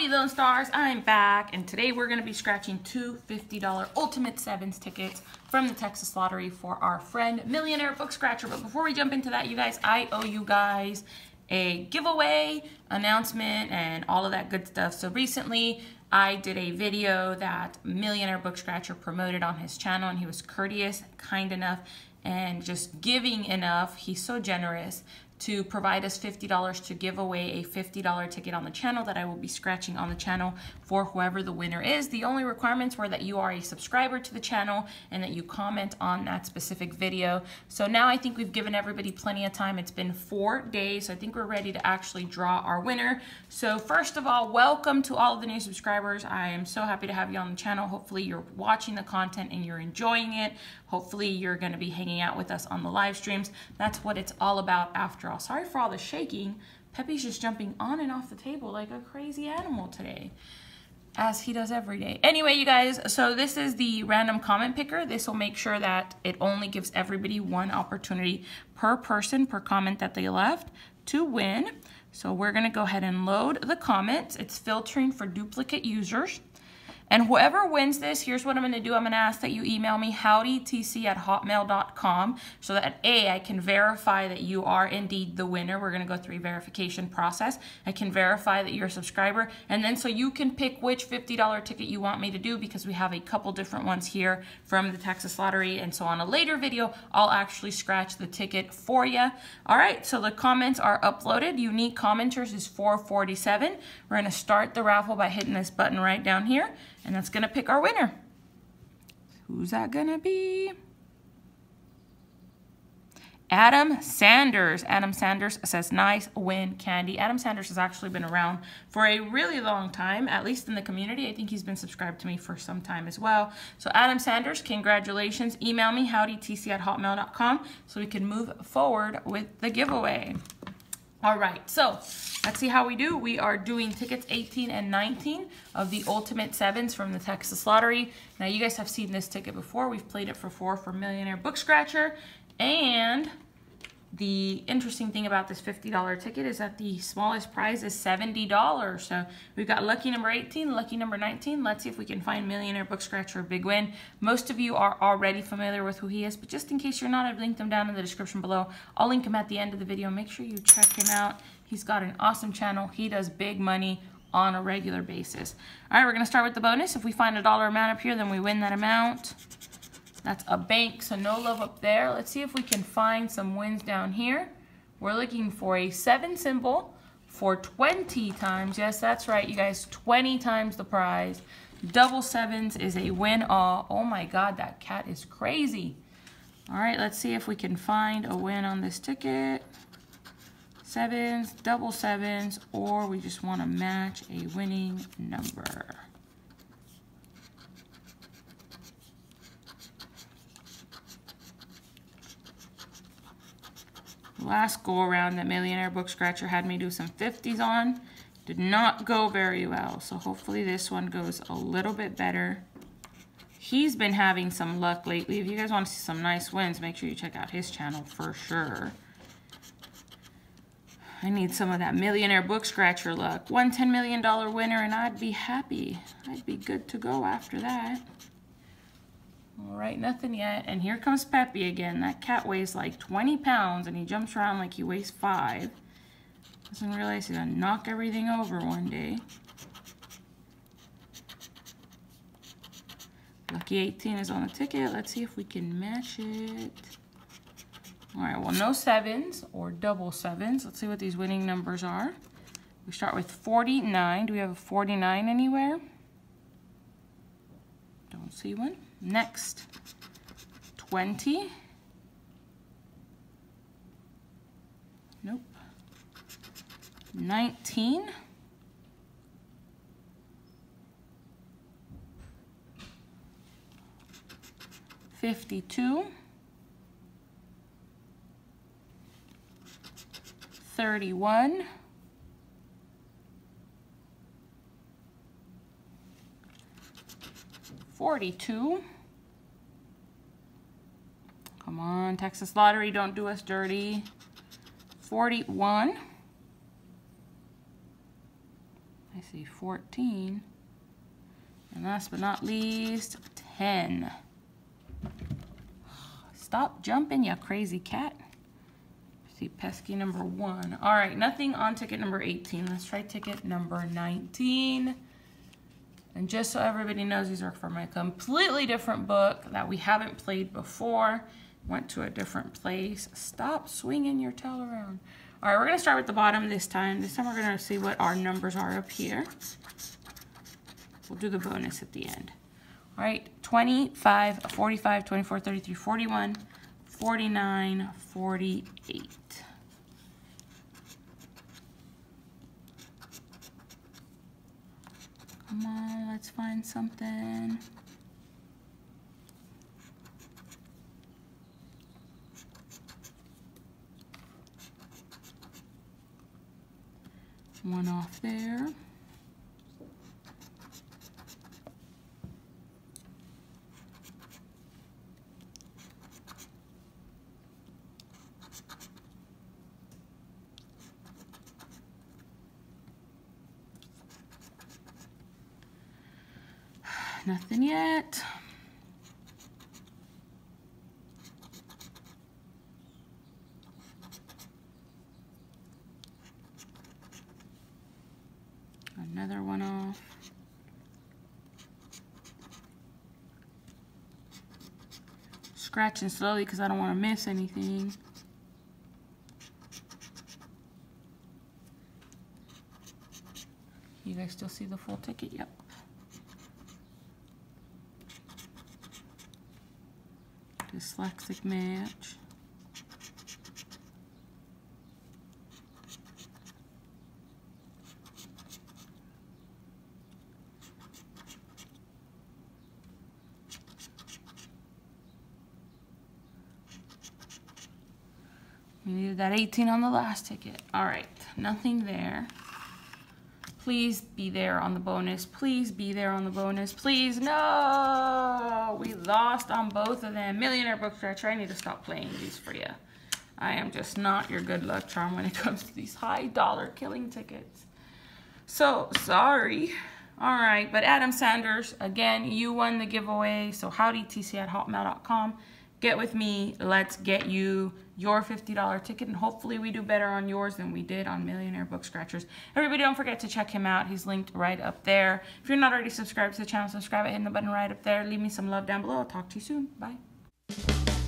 Howdy Lone Stars, I'm back and today we're going to be scratching two $50 Ultimate Sevens tickets from the Texas Lottery for our friend Millionaire Book Scratcher. But before we jump into that, you guys, I owe you guys a giveaway announcement and all of that good stuff. So recently I did a video that Millionaire Book Scratcher promoted on his channel and he was courteous, kind enough, and just giving enough. He's so generous to provide us $50 to give away a $50 ticket on the channel that I will be scratching on the channel for whoever the winner is. The only requirements were that you are a subscriber to the channel and that you comment on that specific video. So now I think we've given everybody plenty of time. It's been four days, so I think we're ready to actually draw our winner. So first of all, welcome to all of the new subscribers. I am so happy to have you on the channel. Hopefully you're watching the content and you're enjoying it. Hopefully you're gonna be hanging out with us on the live streams. That's what it's all about after all. Sorry for all the shaking. Peppy's just jumping on and off the table like a crazy animal today as he does every day. Anyway, you guys, so this is the random comment picker. This will make sure that it only gives everybody one opportunity per person, per comment that they left to win. So we're gonna go ahead and load the comments. It's filtering for duplicate users. And whoever wins this, here's what I'm going to do. I'm going to ask that you email me howdytc at hotmail.com so that A, I can verify that you are indeed the winner. We're going to go through a verification process. I can verify that you're a subscriber. And then so you can pick which $50 ticket you want me to do because we have a couple different ones here from the Texas Lottery. And so on a later video, I'll actually scratch the ticket for you. All right, so the comments are uploaded. Unique commenters is 447. We're going to start the raffle by hitting this button right down here. And that's to pick our winner. Who's that to be? Adam Sanders. Adam Sanders says, nice win, Candy. Adam Sanders has actually been around for a really long time, at least in the community. I think he's been subscribed to me for some time as well. So Adam Sanders, congratulations. Email me, howdytc at hotmail.com, so we can move forward with the giveaway. All right, so let's see how we do. We are doing tickets 18 and 19 of the Ultimate Sevens from the Texas Lottery. Now, you guys have seen this ticket before. We've played it for four for Millionaire Book Scratcher. And the interesting thing about this $50 ticket is that the smallest prize is $70. So we've got lucky number 18, lucky number 19. Let's see if we can find Millionaire Book Scratcher big win. Most of you are already familiar with who he is, but just in case you're not, I've linked him down in the description below. I'll link him at the end of the video. Make sure you check him out. He's got an awesome channel. He does big money on a regular basis. All right, we're going to start with the bonus. If we find a dollar amount up here, then we win that amount. That's a bank, so no love up there. Let's see if we can find some wins down here. We're looking for a seven symbol for 20 times. Yes, that's right, you guys, 20 times the prize. Double sevens is a win all. Oh my God, that cat is crazy. All right, let's see if we can find a win on this ticket. Sevens, double sevens, or we just want to match a winning number. Last go around that Millionaire Book Scratcher had me do some 50s on did not go very well. So hopefully this one goes a little bit better. He's been having some luck lately. If you guys want to see some nice wins, make sure you check out his channel for sure. I need some of that Millionaire Book Scratcher luck. One $10 million winner and I'd be happy. I'd be good to go after that. All right, nothing yet. And here comes Peppy again. That cat weighs like 20 pounds and he jumps around like he weighs five. Doesn't realize he's gonna knock everything over one day. Lucky 18 is on the ticket. Let's see if we can match it. All right, well, no sevens or double sevens. Let's see what these winning numbers are. We start with 49. Do we have a 49 anywhere? Don't see one. Next, 20. Nope. 19. Fifty-two, thirty-one, 42. Come on, Texas Lottery, don't do us dirty. 41. I see see, 14. And last but not least, 10. Stop jumping, you crazy cat. See, pesky number one. All right, nothing on ticket number 18. Let's try ticket number 19. And just so everybody knows, these are from a completely different book that we haven't played before. Went to a different place. Stop swinging your tail around. All right, we're gonna start with the bottom this time. This time we're gonna see what our numbers are up here. We'll do the bonus at the end. All right, 25, 45, 24, 33, 41, 49, 48. Come on, let's find something. One off there. Nothing yet. Another one off. Scratching slowly because I don't want to miss anything. You guys still see the full ticket? Yep. Dyslexic match. We needed that 18 on the last ticket. All right, nothing there. Please be there on the bonus. Please be there on the bonus. Please, no! We lost on both of them. Millionaire Book Scratcher, I need to stop playing these for you. I am just not your good luck charm when it comes to these high dollar killing tickets. So, sorry. All right, but Adam Sanders, again, you won the giveaway. So howdytc at hotmail.com get with me. Let's get you your $50 ticket, and hopefully we do better on yours than we did on Millionaire Book Scratchers. Everybody don't forget to check him out. He's linked right up there. If you're not already subscribed to the channel, subscribe it, hitting the button right up there. Leave me some love down below. I'll talk to you soon. Bye.